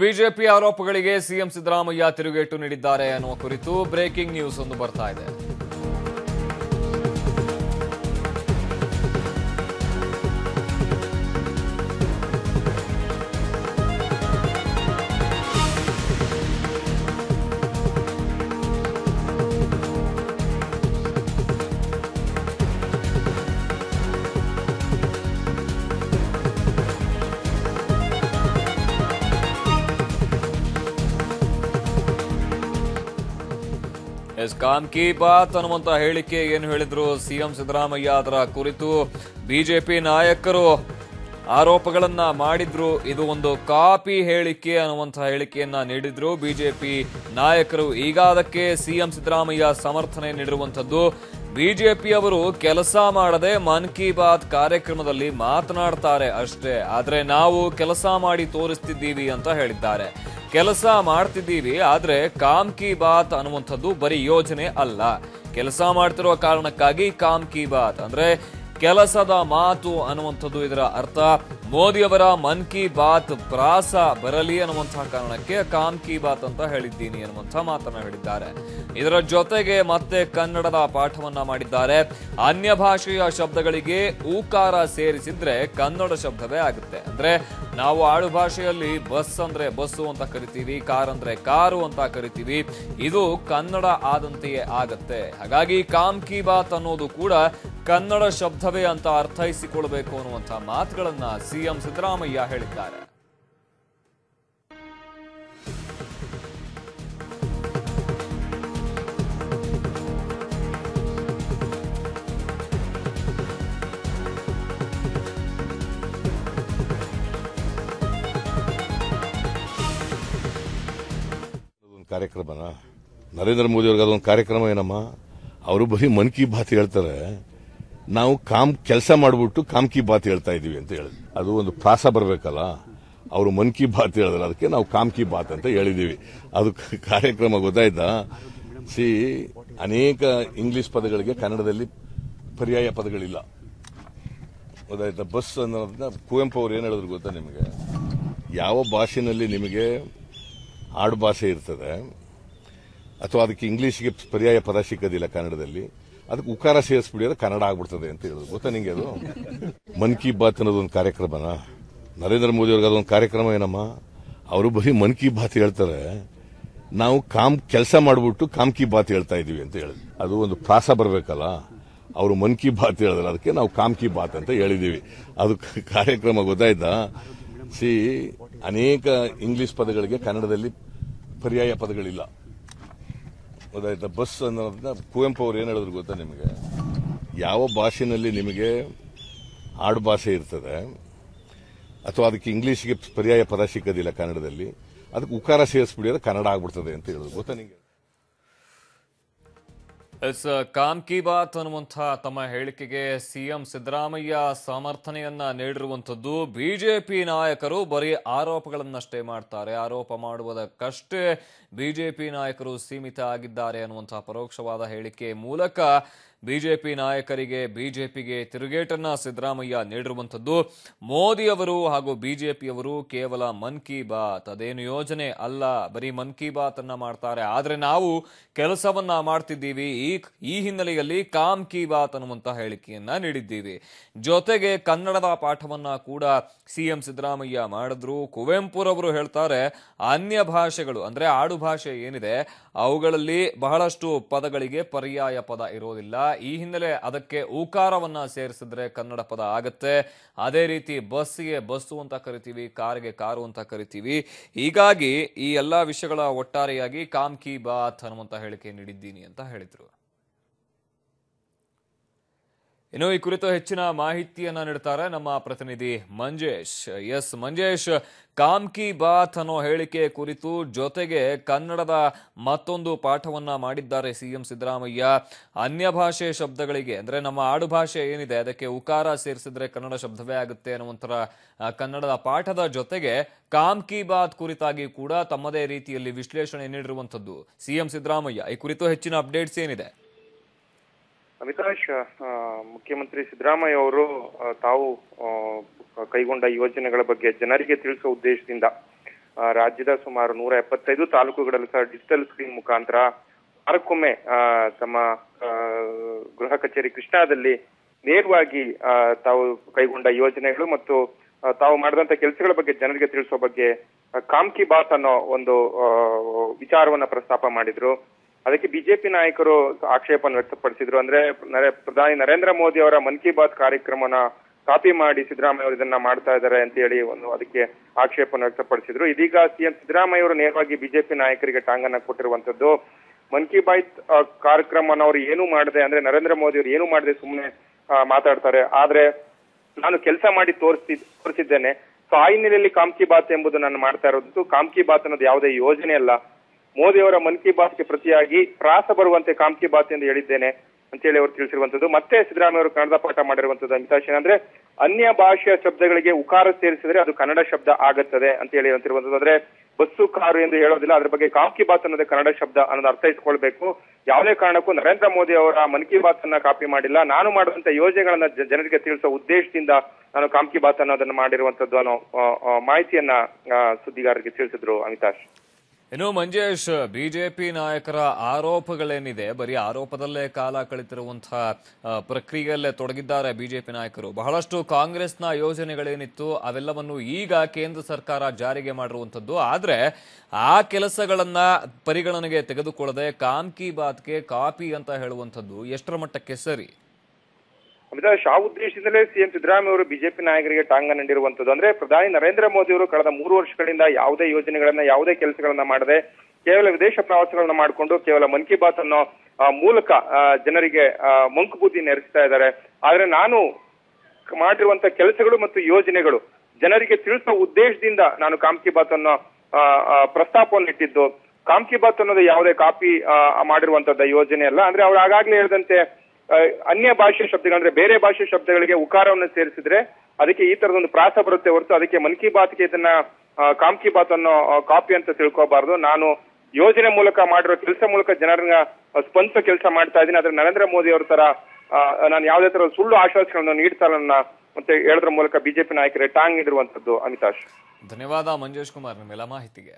BJP ಆರೋಪಗಳಿಗೆ CM Siddaramaiah ತಿರುಗೇಟು ನೀಡಿದ್ದಾರೆ ಅನ್ನುವ ಕುರಿತು ಬ್ರೇಕಿಂಗ್ ನ್ಯೂಸ್ ಒಂದು ಬರ್ತಾ ಇದೆ. ಎಸ್ ಕಾಮ್ ಕಿ ಬಾತ್ ಅನ್ನುವಂತ ಹೇಳಿಕೆ ಏನು ಹೇಳಿದ್ರು ಸಿಎಂ ಸಿದ್ದರಾಮಯ್ಯ ಅದರ ಕುರಿತು ಬಿಜೆಪಿ ನಾಯಕರು ಆರೋಪಗಳನ್ನ ಮಾಡಿದ್ರು. ಇದು ಒಂದು ಕಾಪಿ ಹೇಳಿಕೆ ಅನ್ನುವಂತಹ ಹೇಳಿಕೆಯನ್ನ ನೀಡಿದ್ರು. ಬಿಜೆಪಿ ನಾಯಕರು ಈಗ ಅದಕ್ಕೆ ಸಿಎಂ ಸಿದ್ದರಾಮಯ್ಯ ಸಮರ್ಥನೆ ನೀಡಿರುವಂತದ್ದು ಬಿಜೆಪಿ ಅವರು ಕೆಲಸ ಮಾಡದೆ ಮನ್ ಕಿ ಬಾತ್ ಕಾರ್ಯಕ್ರಮದಲ್ಲಿ ಮಾತನಾಡ್ತಾರೆ ಅಷ್ಟೇ. ಆದರೆ ನಾವು ಕೆಲಸ ಮಾಡಿ ತೋರಿಸ್ತಿದ್ದೀವಿ ಅಂತ ಹೇಳಿದ್ದಾರೆ. ಕೆಲಸ ಮಾಡ್ತಿದ್ದೀರಿ, ಆದ್ರೆ ಕಾಮ್ ಕಿ ಬಾತ್ ಅನ್ನುವಂಥದ್ದು ಬರೀ ಯೋಜನೆ ಅಲ್ಲ. ಕೆಲಸ ಮಾಡ್ತಿರೋ ಕಾರಣಕ್ಕಾಗಿ ಕಾಮ್ ಕಿ ಬಾತ್ ಅಂದ್ರೆ ಕೆಲಸದ ಮಾತು ಅನ್ನುವಂಥದ್ದು ಇದರ ಅರ್ಥ. ಮೋದಿಯವರ ಮನ್ ಕಿ ಬಾತ್ ಪ್ರಾಸ ಬರಲಿ ಅನ್ನುವಂತಹ ಕಾರಣಕ್ಕೆ ಕಾಮ್ ಕಿ ಬಾತ್ ಅಂತ ಹೇಳಿದ್ದೀನಿ ಅನ್ನುವಂಥ ಮಾತನ್ನ ಹೇಳಿದ್ದಾರೆ. ಇದರ ಜೊತೆಗೆ ಮತ್ತೆ ಕನ್ನಡದ ಪಾಠವನ್ನ ಮಾಡಿದ್ದಾರೆ. ಅನ್ಯ ಭಾಷೆಯ ಶಬ್ದಗಳಿಗೆ ಊಕಾರ ಸೇರಿಸಿದ್ರೆ ಕನ್ನಡ ಶಬ್ದವೇ ಆಗುತ್ತೆ. ಅಂದ್ರೆ ನಾವು ಆಡು ಭಾಷೆಯಲ್ಲಿ ಬಸ್ ಅಂದ್ರೆ ಬಸ್ಸು ಅಂತ ಕರಿತೀವಿ, ಕಾರ್ ಅಂದ್ರೆ ಕಾರು ಅಂತ ಕರಿತೀವಿ. ಇದು ಕನ್ನಡ ಆದಂತೆಯೇ ಆಗತ್ತೆ. ಹಾಗಾಗಿ ಕಾಮ್ ಕಿ ಬಾತ್ ಅನ್ನೋದು ಕೂಡ ಕನ್ನಡ ಶಬ್ದವೇ ಅಂತ ಅರ್ಥೈಸಿಕೊಳ್ಬೇಕು ಅನ್ನುವಂತ ಮಾತುಗಳನ್ನ ಸಿಎಂ ಸಿದ್ದರಾಮಯ್ಯ ಹೇಳಿದ್ದಾರೆ. ಕಾರ್ಯಕ್ರಮನ? ನರೇಂದ್ರ ಮೋದಿ ಅವ್ರಿಗೆ ಅದೊಂದು ಕಾರ್ಯಕ್ರಮ ಏನಮ್ಮ? ಅವರು ಬರೀ ಮನ್ ಕಿ ಬಾತ್ ಹೇಳ್ತಾರೆ. ನಾವು ಕಾಮ್ ಕೆಲಸ ಮಾಡಿಬಿಟ್ಟು ಕಾಮ್ ಕಿ ಬಾತ್ ಹೇಳ್ತಾ ಇದೀವಿ ಅಂತ ಹೇಳಿ. ಅದು ಒಂದು ಪ್ರಾಸ ಬರಬೇಕಲ್ಲ? ಅವರು ಮನ್ ಕಿ ಬಾತ್ ಹೇಳಿದ್ರೆ ಅದಕ್ಕೆ ನಾವು ಕಾಮ್ ಕಿ ಬಾತ್ ಅಂತ ಹೇಳಿದೀವಿ. ಅದು ಕಾರ್ಯಕ್ರಮ ಗೊತ್ತಾಯ್ತಾ? ಸಿ, ಅನೇಕ ಇಂಗ್ಲಿಷ್ ಪದಗಳಿಗೆ ಕನ್ನಡದಲ್ಲಿ ಪರ್ಯಾಯ ಪದಗಳಿಲ್ಲ. ಗೊತ್ತಾಯ್ತಾ? ಬಸ್ ಅನ್ನೋದನ್ನ ಕುವೆಂಪು ಅವ್ರು ಏನು ಹೇಳಿದ್ರು ಗೊತ್ತಾ ನಿಮಗೆ? ಯಾವ ಭಾಷೆನಲ್ಲಿ ನಿಮಗೆ ಆಡು ಭಾಷೆ ಇರ್ತದೆ. ಅಥವಾ ಅದಕ್ಕೆ ಇಂಗ್ಲೀಷ್ಗೆ ಪರ್ಯಾಯ ಪದ ಸಿಕ್ಕೋದಿಲ್ಲ ಕನ್ನಡದಲ್ಲಿ. ಅದಕ್ಕೆ ಉಕಾರ ಸೇರಿಸ್ಬಿಡಿ ಅದು ಕನ್ನಡ ಆಗ್ಬಿಡ್ತದೆ ಅಂತ ಹೇಳೋದು. ಗೊತ್ತಾ ನಿಂಗೆ ಅದು? ಮನ್ ಕಿ ಬಾತ್ ಅನ್ನೋದೊಂದು ಕಾರ್ಯಕ್ರಮನ? ನರೇಂದ್ರ ಮೋದಿ ಅವ್ರಿಗೆ ಅದೊಂದು ಕಾರ್ಯಕ್ರಮ ಏನಮ್ಮ? ಅವರು ಬರೀ ಮನ್ ಕಿ ಬಾತ್ ಹೇಳ್ತಾರೆ. ನಾವು ಕಾಮ್ ಕೆಲಸ ಮಾಡಿಬಿಟ್ಟು ಕಾಮ್ ಕಿ ಬಾತ್ ಹೇಳ್ತಾ ಇದೀವಿ ಅಂತ ಹೇಳಿದ್ವಿ ಅದು ಒಂದು ಪ್ರಾಸ ಬರಬೇಕಲ್ಲ? ಅವರು ಮನ್ ಕಿ ಬಾತ್ ಹೇಳಿದ್ರೆ ಅದಕ್ಕೆ ನಾವು ಕಾಮ್ ಕಿ ಬಾತ್ ಅಂತ ಹೇಳಿದೀವಿ ಅದು ಕಾರ್ಯಕ್ರಮ ಗೊತ್ತಾಯ್ತಾ? ಸಿ, ಅನೇಕ ಇಂಗ್ಲಿಷ್ ಪದಗಳಿಗೆ ಕನ್ನಡದಲ್ಲಿ ಪರ್ಯಾಯ ಪದಗಳಿಲ್ಲ. ಗೊತ್ತಾಯ್ತಾ ಬಸ್ ಅನ್ನೋದನ್ನ ಕುವೆಂಪು ಅವ್ರು ಏನು ಹೇಳಿದ್ರು ಗೊತ್ತಾ ನಿಮಗೆ? ಯಾವ ಭಾಷೆನಲ್ಲಿ ನಿಮಗೆ ಆಡು ಭಾಷೆ ಇರ್ತದೆ, ಅಥವಾ ಅದಕ್ಕೆ ಇಂಗ್ಲಿಷ್ಗೆ ಪರ್ಯಾಯ ಪದ ಸಿಕ್ಕೋದಿಲ್ಲ ಕನ್ನಡದಲ್ಲಿ, ಅದಕ್ಕೆ ಉಕಾರ ಸೇರಿಸ್ಬಿಡಿ, ಅದು ಕನ್ನಡ ಆಗ್ಬಿಡ್ತದೆ ಅಂತ ಹೇಳಿದ್ರು. ಗೊತ್ತಾ ನಿಂಗೆ ಎಸ್, ಕಾಮ್ ಕಿ ಬಾತ್ ಅನ್ನುವಂಥ ತಮ್ಮ ಹೇಳಿಕೆಗೆ ಸಿಎಂ ಸಿದ್ದರಾಮಯ್ಯ ಸಮರ್ಥನೆಯನ್ನ ನೀಡಿರುವಂತದ್ದು ಬಿಜೆಪಿ ನಾಯಕರು ಬರೀ ಆರೋಪಗಳನ್ನಷ್ಟೇ ಮಾಡ್ತಾರೆ. ಆರೋಪ ಮಾಡುವುದಕ್ಕಷ್ಟೇ ಬಿಜೆಪಿ ನಾಯಕರು ಸೀಮಿತ ಆಗಿದ್ದಾರೆ ಅನ್ನುವಂಥ ಪರೋಕ್ಷವಾದ ಹೇಳಿಕೆ ಮೂಲಕ ಬಿಜೆಪಿ ನಾಯಕರಿಗೆ, ಬಿಜೆಪಿಗೆ ತಿರುಗೇಟನ್ನ ಸಿದ್ದರಾಮಯ್ಯ ನೀಡಿರುವಂಥದ್ದು, ಮೋದಿಯವರು ಹಾಗೂ ಬಿಜೆಪಿಯವರು ಕೇವಲ ಮನ್ ಕಿ ಬಾತ್, ಅದೇನು ಯೋಜನೆ ಅಲ್ಲ, ಬರೀ ಮನ್ ಕಿ ಬಾತ್ ಅನ್ನ ಮಾಡ್ತಾರೆ. ಆದರೆ ನಾವು ಕೆಲಸವನ್ನ ಮಾಡ್ತಿದ್ದೀವಿ, ಈ ಈ ಹಿನ್ನೆಲೆಯಲ್ಲಿ ಕಾಮ್ ಕಿ ಬಾತ್ ಅನ್ನುವಂತಹ ಹೇಳಿಕೆಯನ್ನ ನೀಡಿದ್ದೀವಿ. ಜೊತೆಗೆ ಕನ್ನಡದ ಪಾಠವನ್ನ ಕೂಡ ಸಿಎಂ ಸಿದ್ದರಾಮಯ್ಯ ಮಾಡಿದ್ರು. ಕುವೆಂಪುರವರು ಹೇಳ್ತಾರೆ, ಅನ್ಯ ಭಾಷೆಗಳು, ಅಂದ್ರೆ ಆಡು ಭಾಷೆ ಏನಿದೆ, ಅವುಗಳಲ್ಲಿ ಬಹಳಷ್ಟು ಪದಗಳಿಗೆ ಪರ್ಯಾಯ ಪದ ಇರೋದಿಲ್ಲ. ಈ ಹಿನ್ನೆಲೆ ಅದಕ್ಕೆ ಊಕಾರವನ್ನ ಸೇರಿಸಿದ್ರೆ ಕನ್ನಡ ಪದ ಆಗತ್ತೆ. ಅದೇ ರೀತಿ ಬಸ್ಗೆ ಬಸ್ಸು ಅಂತ ಕರಿತೀವಿ, ಕಾರ್ಗೆ ಕಾರು ಅಂತ ಕರಿತೀವಿ. ಹೀಗಾಗಿ ಈ ಎಲ್ಲಾ ವಿಷಯಗಳ ಒಟ್ಟಾರೆಯಾಗಿ ಕಾಮ್ ಕಿ ಬಾತ್ ಅನ್ನುವಂತ ಹೇಳಿಕೆ ನೀಡಿದ್ದೀನಿ ಅಂತ ಹೇಳಿದ್ರು. ಇನ್ನು ಈ ಕುರಿತು ಹೆಚ್ಚಿನ ಮಾಹಿತಿಯನ್ನ ನೀಡ್ತಾರೆ ನಮ್ಮ ಪ್ರತಿನಿಧಿ ಮಂಜೇಶ್. ಎಸ್ ಮಂಜೇಶ್ ಕಾಮ್ ಕಿ ಬಾತ್ ಅನ್ನೋ ಹೇಳಿಕೆ ಕುರಿತು ಜೊತೆಗೆ ಕನ್ನಡದ ಮತ್ತೊಂದು ಪಾಠವನ್ನ ಮಾಡಿದ್ದಾರೆ ಸಿಎಂ ಸಿದ್ದರಾಮಯ್ಯ. ಅನ್ಯ ಭಾಷೆ ಶಬ್ದಗಳಿಗೆ ಅಂದ್ರೆ ನಮ್ಮ ಆಡು ಭಾಷೆ ಏನಿದೆ ಅದಕ್ಕೆ ಉಕಾರ ಸೇರಿಸಿದ್ರೆ ಕನ್ನಡ ಶಬ್ದವೇ ಆಗುತ್ತೆ ಅನ್ನುವಂತರ ಆ, ಕನ್ನಡದ ಪಾಠದ ಜೊತೆಗೆ ಕಾಮ್ ಕಿ ಬಾತ್ ಕುರಿತಾಗಿ ಕೂಡ ತಮ್ಮದೇ ರೀತಿಯಲ್ಲಿ ವಿಶ್ಲೇಷಣೆ ನೀಡಿರುವಂತದ್ದು ಸಿಎಂ ಸಿದ್ದರಾಮಯ್ಯ. ಈ ಕುರಿತು ಹೆಚ್ಚಿನ ಅಪ್ಡೇಟ್ಸ್ ಏನಿದೆ? ಅಮಿತಾಶ್ ಮುಖ್ಯಮಂತ್ರಿ ಸಿದ್ದರಾಮಯ್ಯ ಅವರು ತಾವು ಕೈಗೊಂಡ ಯೋಜನೆಗಳ ಬಗ್ಗೆ ಜನರಿಗೆ ತಿಳಿಸುವ ಉದ್ದೇಶದಿಂದ ರಾಜ್ಯದ ಸುಮಾರು ನೂರ ಎಪ್ಪತ್ತೈದು ತಾಲೂಕುಗಳಲ್ಲಿ ಸಹ ಡಿಜಿಟಲ್ ಸ್ಕ್ರೀನ್ ಮುಖಾಂತರ ವಾರಕ್ಕೊಮ್ಮೆ ತಮ್ಮ ಗೃಹ ಕಚೇರಿ ಕೃಷ್ಣಾದಲ್ಲಿ ನೇರವಾಗಿ ತಾವು ಕೈಗೊಂಡ ಯೋಜನೆಗಳು ಮತ್ತು ತಾವು ಮಾಡಿದಂತ ಕೆಲಸಗಳ ಬಗ್ಗೆ ಜನರಿಗೆ ತಿಳಿಸುವ ಬಗ್ಗೆ ಕಾಮ್ಕಿ ಬಾತ್ ಅನ್ನೋ ಒಂದು ವಿಚಾರವನ್ನ ಪ್ರಸ್ತಾಪ ಮಾಡಿದ್ರು. ಅದಕ್ಕೆ ಬಿಜೆಪಿ ನಾಯಕರು ಆಕ್ಷೇಪವನ್ನು ವ್ಯಕ್ತಪಡಿಸಿದ್ರು. ಅಂದ್ರೆ ಪ್ರಧಾನಿ ನರೇಂದ್ರ ಮೋದಿ ಅವರ ಮನ್ ಕಿ ಬಾತ್ ಕಾರ್ಯಕ್ರಮನ ಕಾಪಿ ಮಾಡಿ ಸಿದ್ದರಾಮಯ್ಯ ಅವರು ಇದನ್ನ ಮಾಡ್ತಾ ಇದ್ದಾರೆ ಅಂತ ಹೇಳಿ ಒಂದು ಅದಕ್ಕೆ ಆಕ್ಷೇಪವನ್ನು ವ್ಯಕ್ತಪಡಿಸಿದ್ರು. ಇದೀಗ ಸಿಎಂ ಸಿದ್ದರಾಮಯ್ಯ ಅವರು ನೇರವಾಗಿ ಬಿಜೆಪಿ ನಾಯಕರಿಗೆ ಟಾಂಗನ್ನ ಕೊಟ್ಟಿರುವಂತದ್ದು ಮನ್ ಕಿ ಬಾತ್ ಕಾರ್ಯಕ್ರಮನ ಅವರು ಏನು ಮಾಡದೆ, ಅಂದ್ರೆ ನರೇಂದ್ರ ಮೋದಿ ಅವರು ಏನು ಮಾಡದೆ ಸುಮ್ಮನೆ ಮಾತಾಡ್ತಾರೆ. ಆದ್ರೆ ನಾನು ಕೆಲಸ ಮಾಡಿ ತೋರಿಸಿ ತೋರಿಸಿದ್ದೇನೆ. ಸೊ, ಆ ಹಿನ್ನೆಲೆಯಲ್ಲಿ ಕಾಮ್ ಕಿ ಬಾತ್ ಎಂಬುದು ನಾನು ಮಾಡ್ತಾ ಇರೋದು. ಕಾಮ್ ಕಿ ಬಾತ್ ಅನ್ನೋದು ಯಾವುದೇ ಯೋಜನೆ ಅಲ್ಲ. ಮೋದಿ ಅವರ ಮನ್ ಕಿ ಬಾತ್ಗೆ ಪ್ರತಿಯಾಗಿ ಪ್ರಾಸ ಬರುವಂತೆ ಕಾಮ್ ಕಿ ಬಾತ್ ಎಂದು ಹೇಳಿದ್ದೇನೆ ಅಂತ ಹೇಳಿ ಅವರು ತಿಳಿಸಿರುವಂತದ್ದು ಮತ್ತೆ ಸಿದ್ದರಾಮಯ್ಯ ಅವರು ಕನ್ನಡ ಪಾಠ ಮಾಡಿರುವಂತದ್ದು ಅಮಿತಾಶ್ ಏನಂದ್ರೆ ಅನ್ಯ ಭಾಷೆಯ ಶಬ್ದಗಳಿಗೆ ಉಕಾರ ಸೇರಿಸಿದ್ರೆ ಅದು ಕನ್ನಡ ಶಬ್ದ ಆಗುತ್ತದೆ ಅಂತ ಹೇಳಿ ಅಂತಿರುವಂತದ್ದು ಅಂದ್ರೆ ಬಸ್ಸು, ಕಾರು ಎಂದು ಹೇಳೋದಿಲ್ಲ, ಅದ್ರ ಬಗ್ಗೆ ಕಾಮ್ ಕಿ ಬಾತ್ ಅನ್ನೋದೇ ಕನ್ನಡ ಶಬ್ದ ಅನ್ನೋದು ಅರ್ಥೈಸ್ಕೊಳ್ಬೇಕು ಯಾವುದೇ ಕಾರಣಕ್ಕೂ ನರೇಂದ್ರ ಮೋದಿ ಅವರ ಮನ್ ಕಿ ಬಾತ್ ಅನ್ನ ಕಾಪಿ ಮಾಡಿಲ್ಲ. ನಾನು ಮಾಡುವಂತ ಯೋಜನೆಗಳನ್ನ ಜನರಿಗೆ ತಿಳಿಸೋ ಉದ್ದೇಶದಿಂದ ನಾನು ಕಾಮ್ ಕಿ ಬಾತ್ ಅನ್ನೋದನ್ನ ಮಾಡಿರುವಂತದ್ದು ಅನ್ನೋ ಮಾಹಿತಿಯನ್ನ ಸುದ್ದಿಗಾರರಿಗೆ ತಿಳಿಸಿದ್ರು ಅಮಿತಾಶ್ ಇನ್ನು ಮಂಜೇಶ್ ಬಿಜೆಪಿ ನಾಯಕರ ಆರೋಪಗಳೇನಿದೆ? ಬರೀ ಆರೋಪದಲ್ಲೇ ಕಾಲ ಕಳಿತಿರುವಂತಹ ಪ್ರಕ್ರಿಯೆಯಲ್ಲೇ ತೊಡಗಿದ್ದಾರೆ ಬಿಜೆಪಿ ನಾಯಕರು. ಬಹಳಷ್ಟು ಕಾಂಗ್ರೆಸ್ನ ಯೋಜನೆಗಳೇನಿತ್ತು, ಅವೆಲ್ಲವನ್ನು ಈಗ ಕೇಂದ್ರ ಸರ್ಕಾರ ಜಾರಿಗೆ ಮಾಡಿರುವಂಥದ್ದು. ಆದರೆ, ಆ ಕೆಲಸಗಳನ್ನ ಪರಿಗಣನೆಗೆ ತೆಗೆದುಕೊಳ್ಳದೆ, ಕಾಮ್ ಕಿ ಬಾತ್ಗೆ ಕಾಪಿ ಅಂತ ಹೇಳುವಂಥದ್ದು ಎಷ್ಟರ ಮಟ್ಟಕ್ಕೆ ಸರಿ? ಅಮಿತಾಶ್ ಶಾ ಉದ್ದೇಶದಿಂದಲೇ ಸಿಎಂ ಸಿದ್ದರಾಮಯ್ಯ ಅವರು ಬಿಜೆಪಿ ನಾಯಕರಿಗೆ ಟಾಂಗ ನೀಡಿರುವಂತದ್ದು. ಅಂದ್ರೆ ಪ್ರಧಾನಿ ನರೇಂದ್ರ ಮೋದಿ ಅವರು ಕಳೆದ ಮೂರು ವರ್ಷಗಳಿಂದ ಯಾವುದೇ ಯೋಜನೆಗಳನ್ನ ಯಾವುದೇ ಕೆಲಸಗಳನ್ನ ಮಾಡದೆ ಕೇವಲ ವಿದೇಶ ಪ್ರವಾಸಗಳನ್ನ ಮಾಡಿಕೊಂಡು ಕೇವಲ ಮನ್ ಕಿ ಬಾತ್ ಅನ್ನೋ ಮೂಲಕ ಜನರಿಗೆ ಆ, ಮಂಕು ಬುದ್ಧಿ ನೆರೆಸ್ತಾ ಇದ್ದಾರೆ. ಆದ್ರೆ ನಾನು ಮಾಡಿರುವಂತ ಕೆಲಸಗಳು ಮತ್ತು ಯೋಜನೆಗಳು ಜನರಿಗೆ ತಿಳಿಸುವ ಉದ್ದೇಶದಿಂದ ನಾನು ಕಾಮ್ ಕಿ ಬಾತ್ ಅನ್ನೋ ಪ್ರಸ್ತಾಪವನ್ನು ಇಟ್ಟಿದ್ದು. ಕಾಮ್ ಕಿ ಬಾತ್ ಅನ್ನೋದು ಯಾವುದೇ ಕಾಪಿ ಮಾಡಿರುವಂತದ್ದ ಯೋಜನೆ ಅಲ್ಲ. ಅಂದ್ರೆ ಅವ್ರು ಆಗಾಗ್ಲೇ ಹೇಳಿದಂತೆ ಅನ್ಯ ಭಾಷೆ ಶಬ್ದಗಳು ಅಂದ್ರೆ ಬೇರೆ ಭಾಷೆ ಶಬ್ದಗಳಿಗೆ ಉಕಾರವನ್ನು ಸೇರಿಸಿದ್ರೆ ಅದಕ್ಕೆ ಈ ತರದೊಂದು ಪ್ರಾಸ ಬರುತ್ತೆ ಹೊರತು ಅದಕ್ಕೆ ಮನ್ ಕಿ ಬಾತ್ಗೆ ಇದನ್ನ ಕಾಮ್ ಕಿ ಬಾತ್ ಅನ್ನೋ ಕಾಪಿ ಅಂತ ತಿಳ್ಕೋಬಾರ್ದು. ನಾನು ಯೋಜನೆ ಮೂಲಕ ಮಾಡಿರೋ ಕೆಲಸ ಮೂಲಕ ಜನರನ್ನ ಸ್ಪಂದಿಸೋ ಕೆಲಸ ಮಾಡ್ತಾ ಇದ್ದೀನಿ. ಆದ್ರೆ ನರೇಂದ್ರ ಮೋದಿ ಅವ್ರ ತರ ನಾನು ಯಾವುದೇ ತರ ಸುಳ್ಳು ಆಶ್ವಾಸಗಳನ್ನು ನೀಡ್ತಾ ಇಲ್ಲ ಮತ್ತೆ ಹೇಳೋದ್ರ ಮೂಲಕ ಬಿಜೆಪಿ ನಾಯಕರೇ ಟಾಂಗ್ ನೀಡಿರುವಂತದ್ದು ಅಮಿತಾಶ್. ಧನ್ಯವಾದ ಮಂಜೇಶ್ ಕುಮಾರ್, ನಿಮ್ಮೆಲ್ಲ ಮಾಹಿತಿಗೆ.